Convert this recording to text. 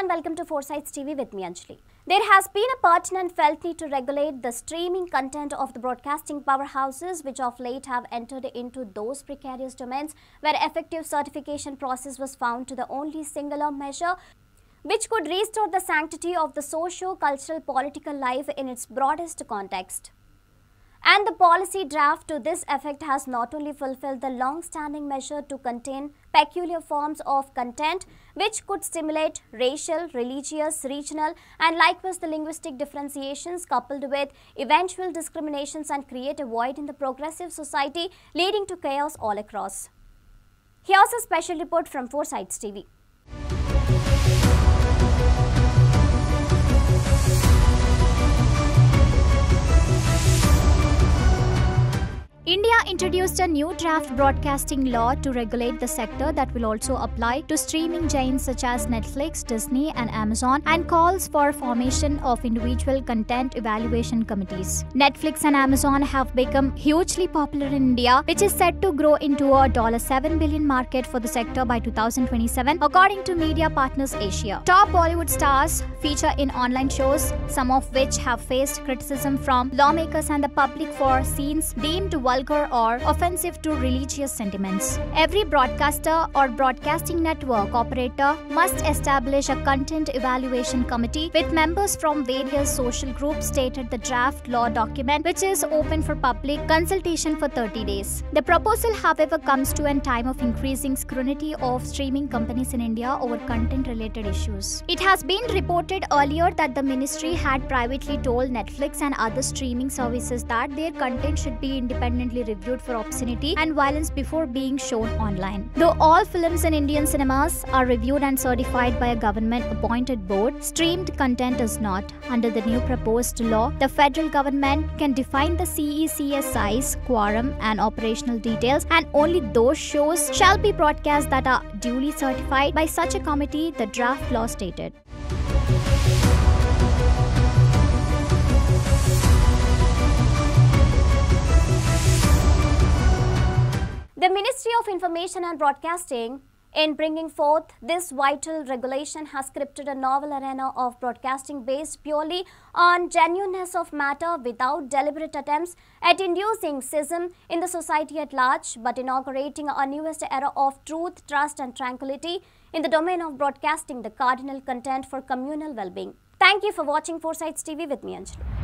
and welcome to 4Sides TV with me Anjali. There has been a pertinent felt need to regulate the streaming content of the broadcasting powerhouses which of late have entered into those precarious domains where effective certification process was found to the only singular measure which could restore the sanctity of the socio-cultural political life in its broadest context. And the policy draft to this effect has not only fulfilled the long-standing measure to contain peculiar forms of content which could stimulate racial, religious, regional and likewise the linguistic differentiations coupled with eventual discriminations and create a void in the progressive society leading to chaos all across. Here's a special report from 4Sides TV. India introduced a new draft broadcasting law to regulate the sector that will also apply to streaming giants such as Netflix, Disney, and Amazon and calls for formation of individual content evaluation committees. Netflix and Amazon have become hugely popular in India, which is set to grow into a $7 billion market for the sector by 2027, according to Media Partners Asia. Top Bollywood stars feature in online shows, some of which have faced criticism from lawmakers and the public for scenes deemed vulgar or offensive to religious sentiments. Every broadcaster or broadcasting network operator must establish a content evaluation committee with members from various social groups stated the draft law document which is open for public consultation for 30 days. The proposal however comes to a time of increasing scrutiny of streaming companies in India over content related issues. It has been reported earlier that the ministry had privately told Netflix and other streaming services that their content should be reviewed for obscenity and violence before being shown online. Though all films in Indian cinemas are reviewed and certified by a government appointed board, streamed content is not. Under the new proposed law, the federal government can define the CECS size, quorum, and operational details, and only those shows shall be broadcast that are duly certified by such a committee, the draft law stated. Ministry of Information and Broadcasting, in bringing forth this vital regulation, has scripted a novel arena of broadcasting based purely on genuineness of matter without deliberate attempts at inducing schism in the society at large, but inaugurating a newest era of truth, trust, and tranquility in the domain of broadcasting the cardinal content for communal well being. Thank you for watching 4Sides TV with me, Anjali.